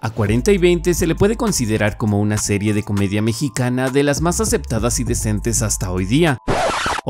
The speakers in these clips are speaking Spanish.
A 40 y 20 se le puede considerar como una serie de comedia mexicana de las más aceptadas y decentes hasta hoy día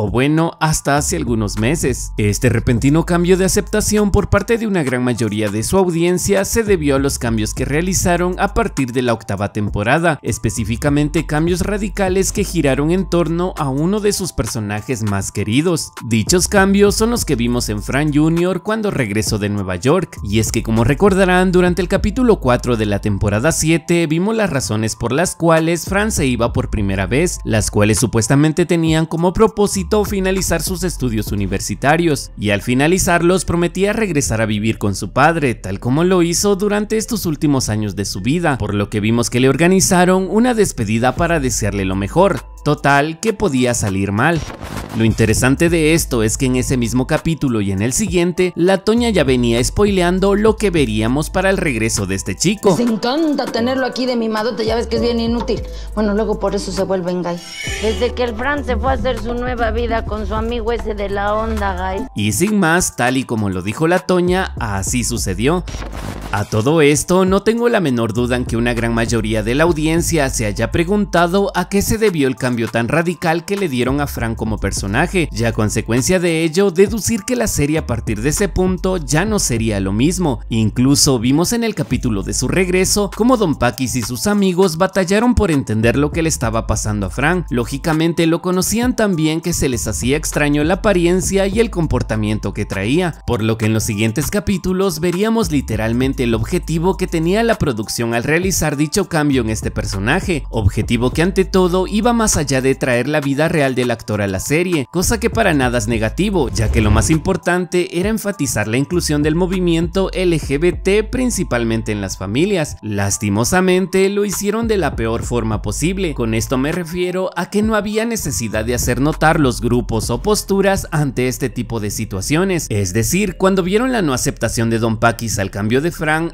o bueno, hasta hace algunos meses. Este repentino cambio de aceptación por parte de una gran mayoría de su audiencia se debió a los cambios que realizaron a partir de la octava temporada, específicamente cambios radicales que giraron en torno a uno de sus personajes más queridos. Dichos cambios son los que vimos en Fran Jr. cuando regresó de Nueva York, y es que como recordarán, durante el capítulo 4 de la temporada 7 vimos las razones por las cuales Fran se iba por primera vez, las cuales supuestamente tenían como propósito finalizar sus estudios universitarios, y al finalizarlos prometía regresar a vivir con su padre, tal como lo hizo durante estos últimos años de su vida, por lo que vimos que le organizaron una despedida para desearle lo mejor, total que podía salir mal. Lo interesante de esto es que en ese mismo capítulo y en el siguiente, la Toña ya venía spoileando lo que veríamos para el regreso de este chico. Me encanta tenerlo aquí de mi madote, ya ves que es bien inútil. Bueno, luego por eso se vuelve gay. Desde que el Fran se fue a hacer su nueva vida con su amigo ese de la onda, gay. Y sin más, tal y como lo dijo la Toña, así sucedió. A todo esto, no tengo la menor duda en que una gran mayoría de la audiencia se haya preguntado a qué se debió el cambio tan radical que le dieron a Fran como personaje, y a consecuencia de ello, deducir que la serie a partir de ese punto ya no sería lo mismo. Incluso vimos en el capítulo de su regreso cómo Don Paquis y sus amigos batallaron por entender lo que le estaba pasando a Fran. Lógicamente lo conocían tan bien que se les hacía extraño la apariencia y el comportamiento que traía, por lo que en los siguientes capítulos veríamos literalmente el objetivo que tenía la producción al realizar dicho cambio en este personaje, objetivo que ante todo iba más allá de traer la vida real del actor a la serie, cosa que para nada es negativo, ya que lo más importante era enfatizar la inclusión del movimiento LGBT principalmente en las familias. Lastimosamente lo hicieron de la peor forma posible, con esto me refiero a que no había necesidad de hacer notar los grupos o posturas ante este tipo de situaciones, es decir, cuando vieron la no aceptación de Don Paquis al cambio de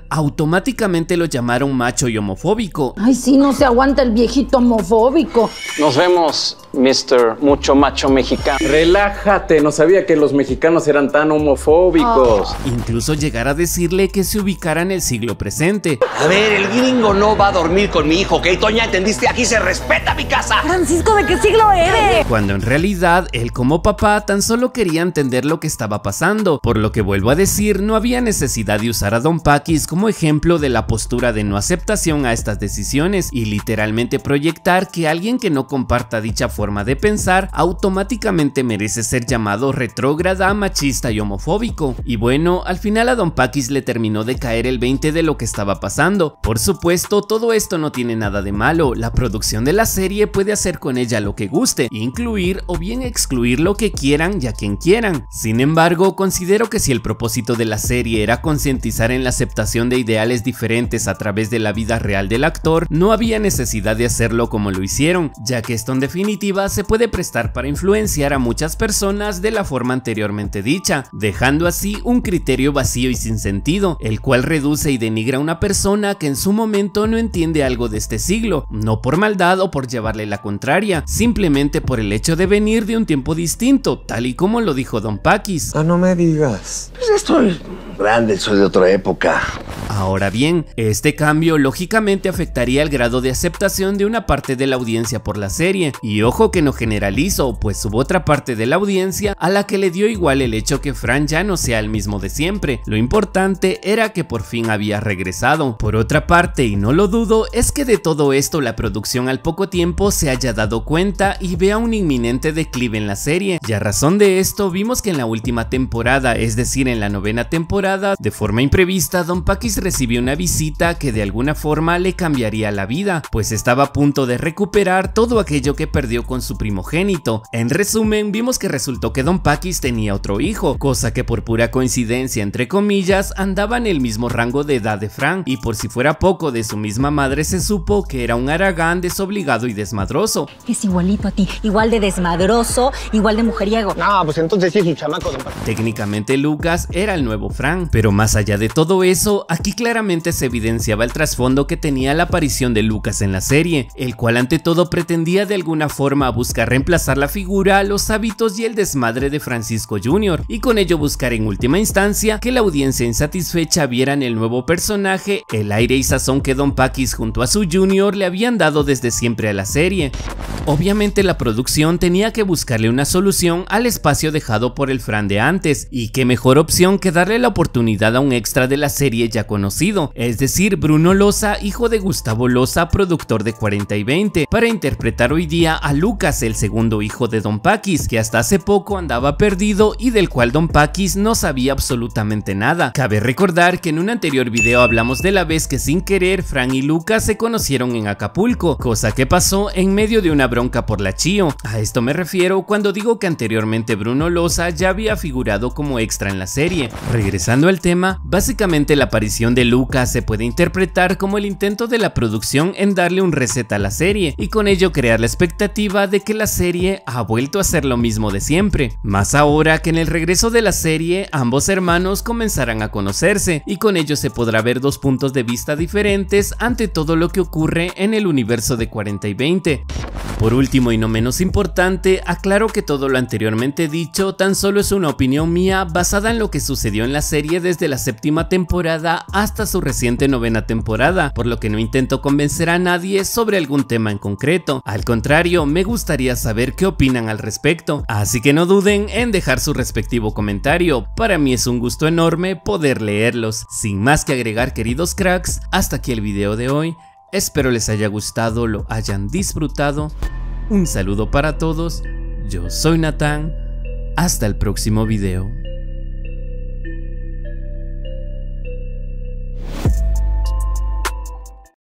automáticamente lo llamaron macho y homofóbico. Ay, sí, no se aguanta el viejito homofóbico. Nos vemos, Mr. Mucho Macho Mexicano. Relájate, no sabía que los mexicanos eran tan homofóbicos. Ah. Incluso llegar a decirle que se ubicara en el siglo presente. A ver, el gringo no va a dormir con mi hijo, ¿ok? Toña, ¿entendiste? Aquí se respeta mi casa. Francisco, ¿de qué siglo eres? Cuando en realidad él como papá tan solo quería entender lo que estaba pasando, por lo que vuelvo a decir, no había necesidad de usar a Don Pac como ejemplo de la postura de no aceptación a estas decisiones y literalmente proyectar que alguien que no comparta dicha de pensar automáticamente merece ser llamado retrógrada, machista y homofóbico. Y bueno, al final a Don Paquis le terminó de caer el 20 de lo que estaba pasando. Por supuesto, todo esto no tiene nada de malo, la producción de la serie puede hacer con ella lo que guste, incluir o bien excluir lo que quieran y a quien quieran. Sin embargo, considero que si el propósito de la serie era concientizar en la aceptación de ideales diferentes a través de la vida real del actor, no había necesidad de hacerlo como lo hicieron, ya que esto en definitiva se puede prestar para influenciar a muchas personas de la forma anteriormente dicha, dejando así un criterio vacío y sin sentido, el cual reduce y denigra a una persona que en su momento no entiende algo de este siglo, no por maldad o por llevarle la contraria, simplemente por el hecho de venir de un tiempo distinto, tal y como lo dijo Don Paquis. Ah, no me digas. Pues estoy grande, soy de otra época. Ahora bien, este cambio lógicamente afectaría el grado de aceptación de una parte de la audiencia por la serie, y ojo que no generalizo, pues hubo otra parte de la audiencia a la que le dio igual el hecho que Fran ya no sea el mismo de siempre, lo importante era que por fin había regresado. Por otra parte, y no lo dudo, es que de todo esto la producción al poco tiempo se haya dado cuenta y vea un inminente declive en la serie, y a razón de esto vimos que en la última temporada, es decir en la novena temporada, de forma imprevista Don Paquis recibió una visita que de alguna forma le cambiaría la vida, pues estaba a punto de recuperar todo aquello que perdió con su primogénito. En resumen, vimos que resultó que Don Paquis tenía otro hijo, cosa que por pura coincidencia entre comillas andaba en el mismo rango de edad de Frank, y por si fuera poco de su misma madre se supo que era un aragán desobligado y desmadroso. Es igualito a ti, igual de desmadroso, igual de mujeriego. No, pues entonces sí es un chamaco, Don Técnicamente Lucas era el nuevo Frank, pero más allá de todo eso, aquí claramente se evidenciaba el trasfondo que tenía la aparición de Lucas en la serie, el cual ante todo pretendía de alguna forma buscar reemplazar la figura, los hábitos y el desmadre de Francisco Jr. y con ello buscar en última instancia que la audiencia insatisfecha viera en el nuevo personaje el aire y sazón que Don Paquis junto a su Junior le habían dado desde siempre a la serie. Obviamente la producción tenía que buscarle una solución al espacio dejado por el Fran de antes, y qué mejor opción que darle la oportunidad a un extra de la serie ya conocido, es decir, Bruno Loza, hijo de Gustavo Loza, productor de 40 y 20, para interpretar hoy día a Lucas, el segundo hijo de Don Paquis, que hasta hace poco andaba perdido y del cual Don Paquis no sabía absolutamente nada. Cabe recordar que en un anterior video hablamos de la vez que sin querer Fran y Lucas se conocieron en Acapulco, cosa que pasó en medio de una bronca por la Chio. A esto me refiero cuando digo que anteriormente Bruno Loza ya había figurado como extra en la serie. Regresando al tema, básicamente la aparición de Lucas se puede interpretar como el intento de la producción en darle un reset a la serie y con ello crear la expectativa de que la serie ha vuelto a ser lo mismo de siempre. Más ahora que en el regreso de la serie ambos hermanos comenzarán a conocerse y con ello se podrá ver dos puntos de vista diferentes ante todo lo que ocurre en el universo de 40 y 20. Por último y no menos importante, aclaro que todo lo anteriormente dicho tan solo es una opinión mía basada en lo que sucedió en la serie desde la séptima temporada hasta su reciente novena temporada, por lo que no intento convencer a nadie sobre algún tema en concreto. Al contrario, me gustaría saber qué opinan al respecto, así que no duden en dejar su respectivo comentario, para mí es un gusto enorme poder leerlos. Sin más que agregar queridos cracks, hasta aquí el video de hoy, Espero les haya gustado, lo hayan disfrutado. Un saludo para todos, yo soy Natán, hasta el próximo video.